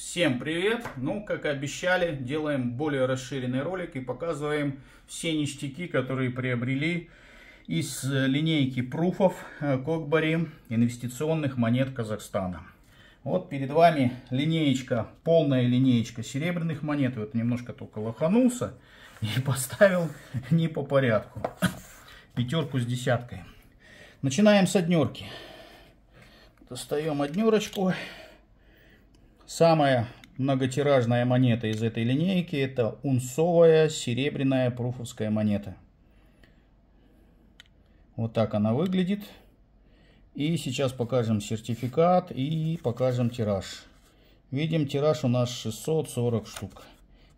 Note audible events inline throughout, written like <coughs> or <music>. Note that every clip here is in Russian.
Всем привет! Ну, как и обещали, делаем более расширенный ролик и показываем все ништяки, которые приобрели из линейки пруфов Кокбари инвестиционных монет Казахстана. Вот перед вами линеечка, полная линеечка серебряных монет. Вот немножко только лоханулся и <laughs> поставил не по порядку. Пятерку с десяткой. Начинаем с однерки. Достаем однерочку. Самая многотиражная монета из этой линейки это унцовая серебряная пруфовская монета. Вот так она выглядит. И сейчас покажем сертификат и покажем тираж. Видим, тираж у нас 640 штук.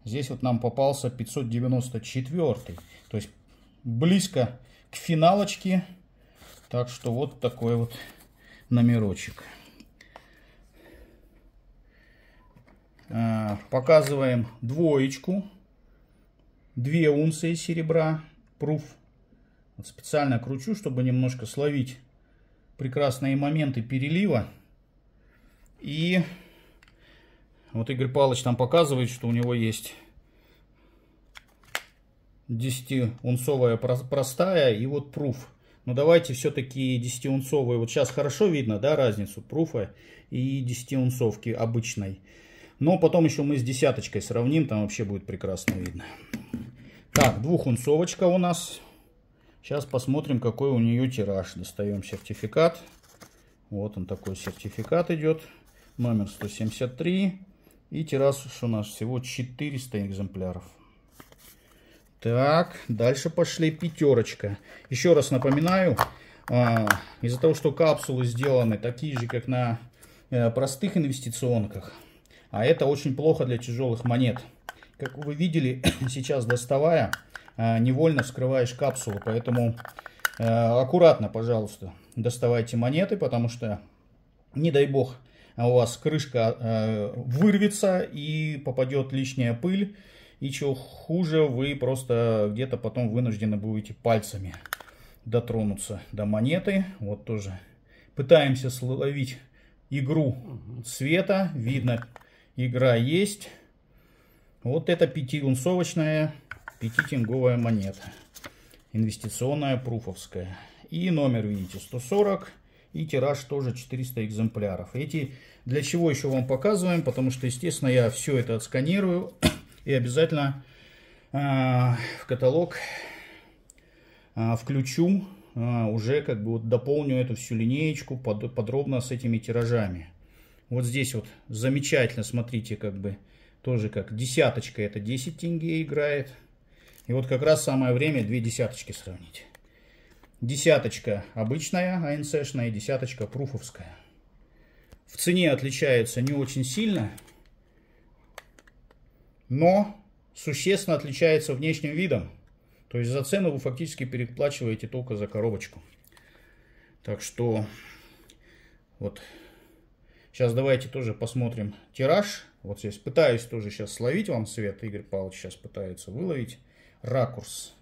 Здесь вот нам попался 594. То есть близко к финалочке. Так что вот такой вот номерочек. Показываем двоечку. две унции серебра. Пруф. Вот специально кручу, чтобы немножко словить прекрасные моменты перелива. И вот Игорь Павлович там показывает, что у него есть 10-унцовая простая и вот пруф. Но давайте все-таки 10-унцовые. Вот сейчас хорошо видно, да, разницу пруфа и 10-унцовки обычной. Но потом еще мы с десяточкой сравним, там вообще будет прекрасно видно. Так, двухунцовочка у нас. Сейчас посмотрим, какой у нее тираж. Достаем сертификат. Вот он такой сертификат идет. Номер 173. И тираж у нас всего 400 экземпляров. Так, дальше пошли пятерочка. Еще раз напоминаю, а, из-за того, что капсулы сделаны такие же, как на э, простых инвестиционках, а это очень плохо для тяжелых монет. Как вы видели, <coughs> сейчас доставая, а, невольно вскрываешь капсулу. Поэтому э, аккуратно, пожалуйста, доставайте монеты, потому что, не дай бог, у вас крышка э, вырвется и попадет лишняя пыль. И что хуже, вы просто где-то потом вынуждены будете пальцами дотронуться до монеты. Вот тоже пытаемся словить игру цвета. Видно игра есть. Вот это пятиунцовочная пятитинговая монета. Инвестиционная пруфовская. И номер, видите, 140. И тираж тоже 400 экземпляров. Эти для чего еще вам показываем? Потому что, естественно, я все это отсканирую. И обязательно э, в каталог э, включу. Э, уже как бы вот дополню эту всю линеечку под, подробно с этими тиражами. Вот здесь вот замечательно, смотрите, как бы тоже как десяточка, это 10 тенге играет. И вот как раз самое время две десяточки сравнить. Десяточка обычная, АНСшная, десяточка пруфовская. В цене отличается не очень сильно, но существенно отличается внешним видом. То есть за цену вы фактически переплачиваете только за коробочку. Так что вот Сейчас давайте тоже посмотрим тираж. Вот здесь пытаюсь тоже сейчас словить вам свет. Игорь Павлович сейчас пытается выловить ракурс.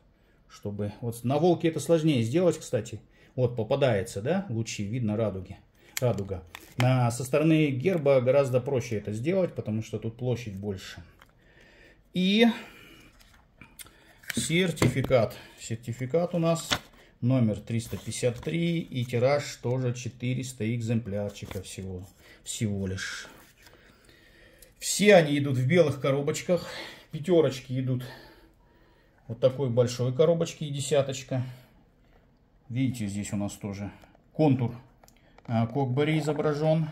Чтобы... Вот на волке это сложнее сделать, кстати. Вот попадается, да, лучи, видно радуги. Радуга. На, со стороны герба гораздо проще это сделать, потому что тут площадь больше. И сертификат. Сертификат у нас номер 353 и тираж тоже 400 экземплярчиков всего, всего лишь. Все они идут в белых коробочках. Пятерочки идут вот такой большой коробочки и десяточка. Видите, здесь у нас тоже контур а, Кокбери изображен.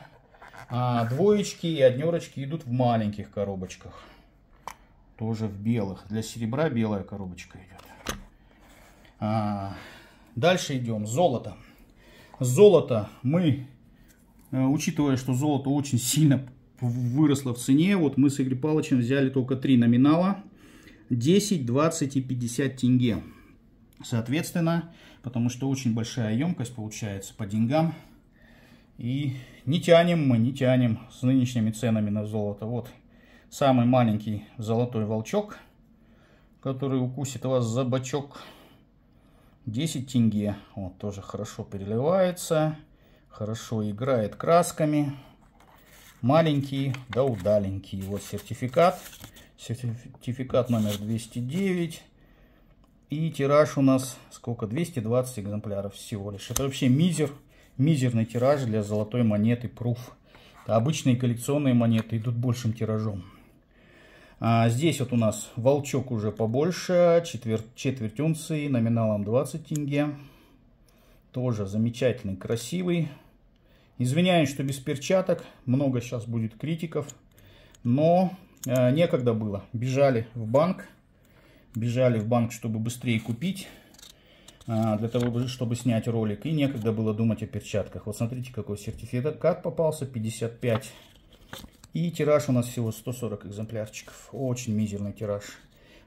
А двоечки и однерочки идут в маленьких коробочках. Тоже в белых. Для серебра белая коробочка идет. А, Дальше идем. Золото. Золото мы, э, учитывая, что золото очень сильно выросло в цене, вот мы с Игорем Павловичем взяли только три номинала. 10, 20 и 50 тенге. Соответственно, потому что очень большая емкость получается по деньгам. И не тянем мы, не тянем с нынешними ценами на золото. Вот самый маленький золотой волчок, который укусит вас за бочок. 10 тенге. Вот, тоже хорошо переливается. Хорошо играет красками. маленький да удаленький. Вот сертификат. Сертификат номер 209. И тираж у нас сколько? 220 экземпляров всего лишь. Это вообще мизер, мизерный тираж для золотой монеты Proof. Обычные коллекционные монеты идут большим тиражом. А здесь вот у нас волчок уже побольше, четверть, четверть унции, номиналом 20 тенге. Тоже замечательный, красивый. Извиняюсь, что без перчаток, много сейчас будет критиков, но э, некогда было. Бежали в банк, бежали в банк, чтобы быстрее купить, э, для того, чтобы снять ролик, и некогда было думать о перчатках. Вот смотрите, какой сертификат попался, 55 и тираж у нас всего 140 экземплярчиков. Очень мизерный тираж.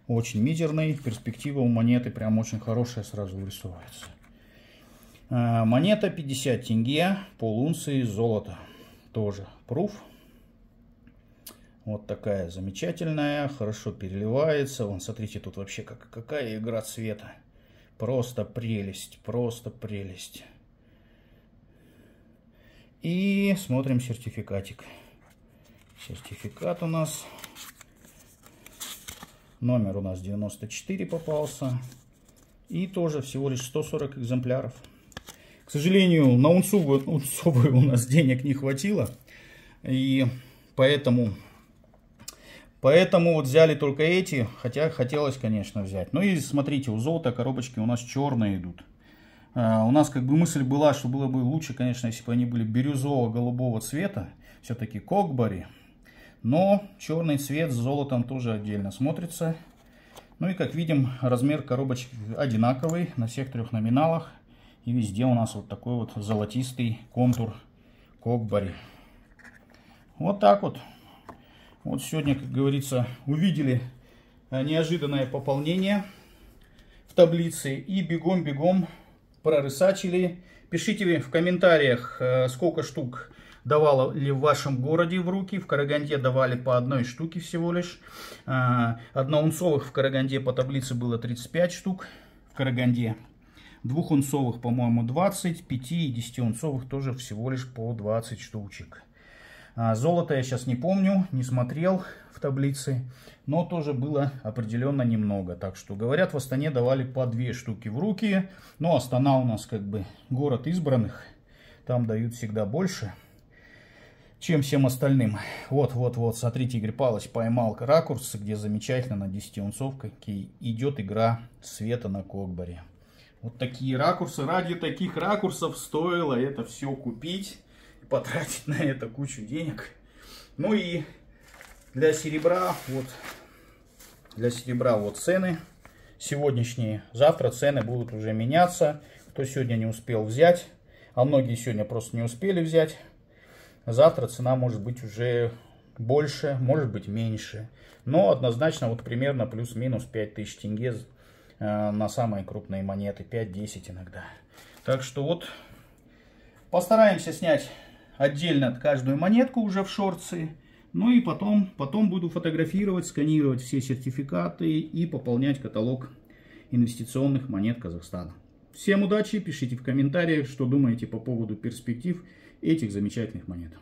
Очень мизерный. Перспектива у монеты прям очень хорошая сразу вырисовывается. А, монета 50 тенге, полунции золота. Тоже пруф. Вот такая замечательная, хорошо переливается. Вон, смотрите, тут вообще как, какая игра цвета. Просто прелесть, просто прелесть. И смотрим сертификатик. Сертификат у нас. Номер у нас 94 попался. И тоже всего лишь 140 экземпляров. К сожалению, на унцовую, унцовую у нас денег не хватило. И поэтому, поэтому вот взяли только эти. Хотя хотелось, конечно, взять. Ну и смотрите, у золота коробочки у нас черные идут. Uh, у нас как бы мысль была, что было бы лучше, конечно, если бы они были бирюзово-голубого цвета. Все-таки Кокбари. Но черный цвет с золотом тоже отдельно смотрится. Ну и как видим, размер коробочек одинаковый на всех трех номиналах. И везде у нас вот такой вот золотистый контур Кокбари. Вот так вот. Вот сегодня, как говорится, увидели неожиданное пополнение в таблице. И бегом-бегом прорысачили. Пишите в комментариях, э, сколько штук давала ли в вашем городе в руки. В Караганде давали по одной штуке всего лишь. А, одноунцовых в Караганде по таблице было 35 штук в Караганде. Двухунцовых, по-моему, 20, 5 и 10 тоже всего лишь по 20 штучек. А, золото я сейчас не помню, не смотрел в таблице, но тоже было определенно немного. Так что, говорят, в Астане давали по 2 штуки в руки. Но Астана у нас как бы город избранных, там дают всегда больше чем всем остальным. Вот, вот, вот, смотрите, Игорь Павлович поймал ракурс, где замечательно на 10 унцовкой идет игра света на Кокбаре. Вот такие ракурсы. Ради таких ракурсов стоило это все купить и потратить на это кучу денег. Ну и для серебра, вот, для серебра вот цены сегодняшние. Завтра цены будут уже меняться. Кто сегодня не успел взять, а многие сегодня просто не успели взять Завтра цена может быть уже больше, может быть меньше. Но однозначно вот примерно плюс-минус 5000 тенге э, на самые крупные монеты. 5-10 иногда. Так что вот постараемся снять отдельно каждую монетку уже в шорции. Ну и потом, потом буду фотографировать, сканировать все сертификаты и пополнять каталог инвестиционных монет Казахстана. Всем удачи, пишите в комментариях, что думаете по поводу перспектив этих замечательных монет.